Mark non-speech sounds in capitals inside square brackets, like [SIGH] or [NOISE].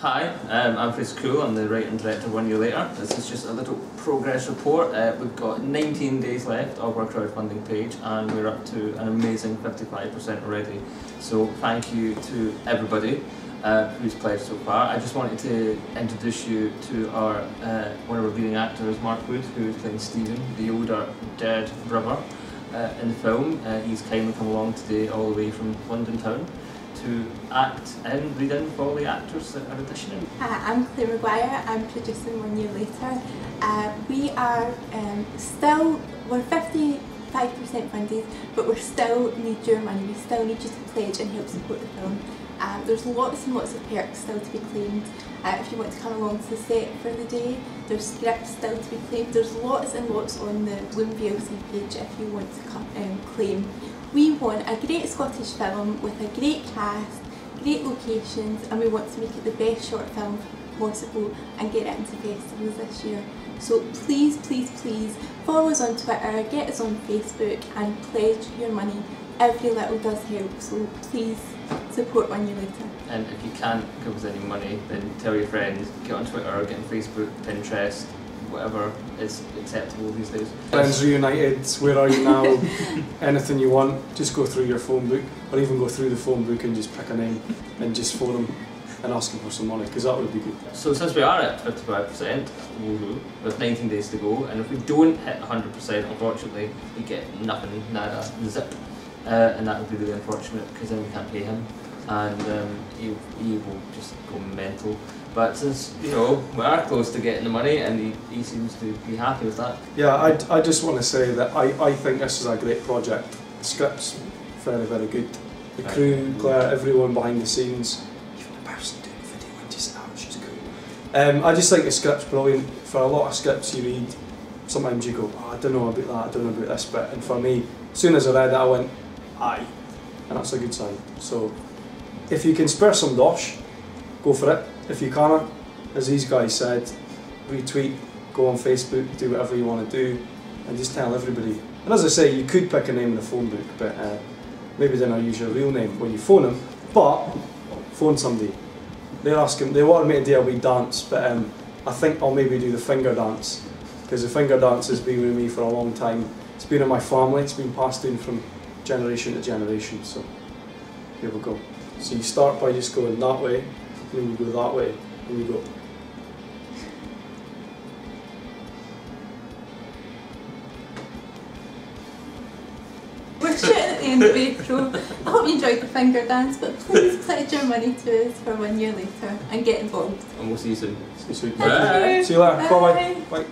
Hi, um, I'm Fraser Coull, I'm the writer and director One Year Later. This is just a little progress report. Uh, we've got 19 days left of our crowdfunding page and we're up to an amazing 55% already. So thank you to everybody uh, who's pledged so far. I just wanted to introduce you to our uh, one of our leading actors, Mark Wood, who is playing Stephen, the older dead brother uh, in the film. Uh, he's kindly come along today all the way from London town to act and read in for the actors that are auditioning. Hi, I'm Claire Mcguire. I'm producing one year later. Uh, we are um, still, we're 55% funded, but we still need your money. We still need you to pledge and help support the film. Um, there's lots and lots of perks still to be claimed. Uh, if you want to come along to the set for the day, there's scripts still to be claimed. There's lots and lots on the Bloom VC page if you want to come, um, claim. We want a great Scottish film with a great cast, great locations, and we want to make it the best short film possible and get it into festivals this year. So please, please, please follow us on Twitter, get us on Facebook and pledge your money. Every little does help, so please support One Year Later. And if you can't give us any money, then tell your friends, get on Twitter, get on Facebook, Pinterest, whatever is acceptable these days. Friends reunited, where are you now? [LAUGHS] Anything you want, just go through your phone book, or even go through the phone book and just pick a name and just phone them and ask them for some money, because that would be good. So since we are at 55%, woohoo, with 19 days to go, and if we don't hit 100%, unfortunately, we get nothing, nada, zip. Uh, and that would be really unfortunate, because then we can't pay him, and um, he, he will just go mental. But since, you know, we are close to getting the money, and he, he seems to be happy with that. Yeah, I, I just want to say that I, I think this is a great project. The script's very, very good. The crew, Claire, everyone behind the scenes, even the person doing the video, and just she's cool. Um, I just think the script's brilliant. For a lot of scripts you read, sometimes you go, oh, I don't know about that, I don't know about this bit. And for me, as soon as I read it, I went, aye. And that's a good sign. So, if you can spare some dosh, go for it. If you can't, as these guys said, retweet, go on Facebook, do whatever you want to do, and just tell everybody. And as I say, you could pick a name in the phone book, but uh, maybe then I'll use your real name when you phone them. But phone somebody. They're asking, they wanted me to do a wee dance, but um, I think I'll maybe do the finger dance because the finger dance has been with me for a long time. It's been in my family. It's been passed down from generation to generation. So here we go. So you start by just going that way, and then you go that way, and you go. We're shooting at the end of April. I hope you enjoyed the finger dance, but please pledge your money to us for one year later and get involved. And we'll see you soon. See you soon. Thank you. See you later. Bye bye. Bye. Bye.